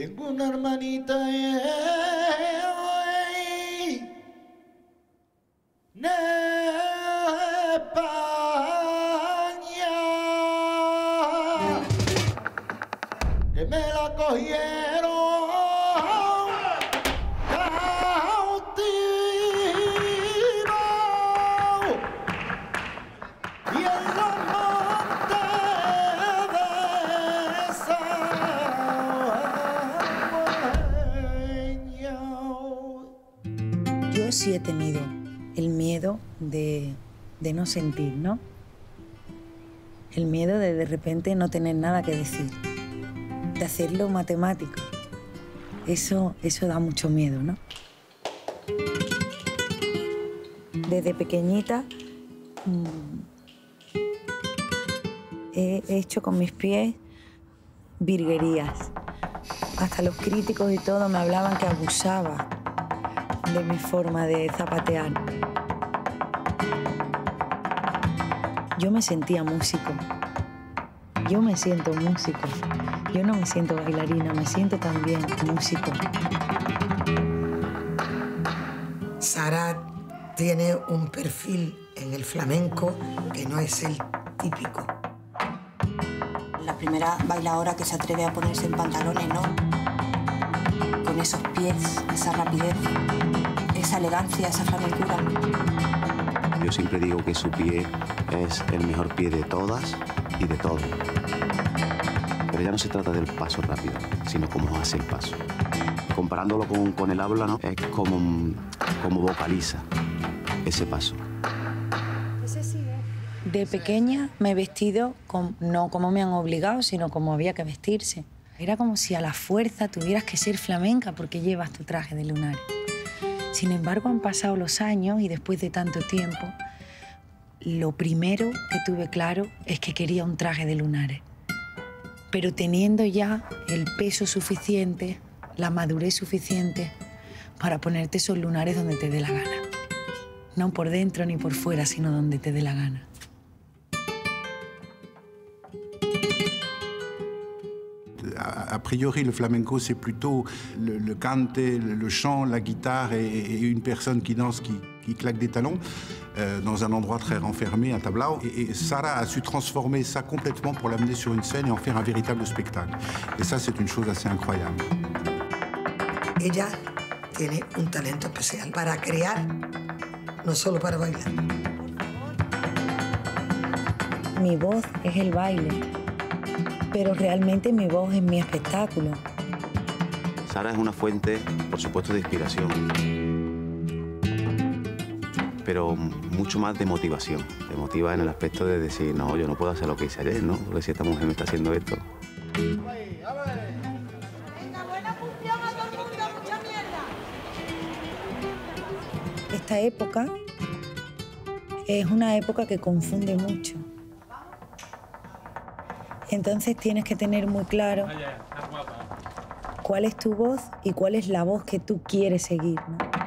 Tengo una hermanita en España que me la cogieron Sí he tenido el miedo de, de no sentir, ¿no? El miedo de de repente no tener nada que decir, de hacerlo matemático. Eso, eso da mucho miedo, ¿no? Desde pequeñita mm, he hecho con mis pies virguerías. Hasta los críticos y todo me hablaban que abusaba de mi forma de zapatear. Yo me sentía músico. Yo me siento músico. Yo no me siento bailarina, me siento también músico. Sara tiene un perfil en el flamenco que no es el típico. La primera bailadora que se atreve a ponerse en pantalones, ¿no? Con esos pies, esa rapidez, esa elegancia, esa flamencura. Yo siempre digo que su pie es el mejor pie de todas y de todo. Pero ya no se trata del paso rápido, sino cómo hace el paso. Comparándolo con, con el habla, ¿no? Es como, como vocaliza ese paso. De pequeña me he vestido com- no como me han obligado, sino como había que vestirse. Era como si a la fuerza tuvieras que ser flamenca porque llevas tu traje de lunar. Sin embargo, han pasado los años y después de tanto tiempo, lo primero que tuve claro es que quería un traje de lunares. Pero teniendo ya el peso suficiente, la madurez suficiente para ponerte esos lunares donde te dé la gana. No por dentro ni por fuera, sino donde te dé la gana. A, a priori, le flamenco, c'est plutôt le, le cante, le, le chant, la guitare et, et une personne qui danse, qui, qui claque des talons euh, dans un endroit très renfermé, un tablao. Et, et Sarah a su transformer ça complètement pour l'amener sur une scène et en faire un véritable spectacle. Et ça, c'est une chose assez incroyable. Ella tiene un talento especial para crear, no solo para bailar. Mi voz es el baile, pero realmente mi voz es mi espectáculo. Sara es una fuente, por supuesto, de inspiración, pero mucho más de motivación. Te motiva en el aspecto de decir, no, yo no puedo hacer lo que hice ayer, ¿no? Porque si esta mujer me está haciendo esto. Esta época es una época que confunde mucho. Entonces tienes que tener muy claro cuál es tu voz y cuál es la voz que tú quieres seguir. ¿no?